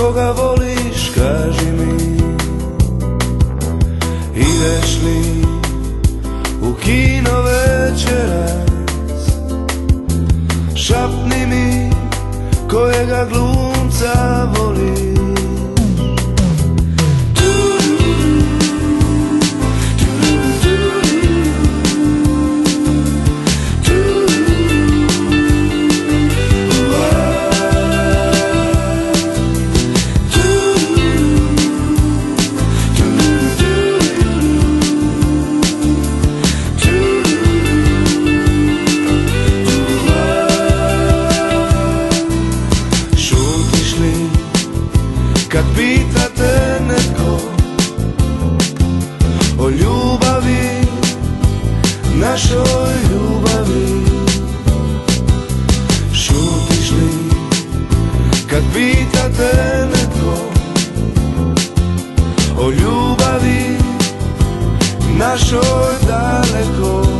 Koga voliš, kaži mi. Ideš li u kino večeras? Šapni mi kojega glumca voliš kad pita te netko O ljubavi, našoj ljubavi Šutiš li kad pita te netko O ljubavi, našoj daleko